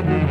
Lady.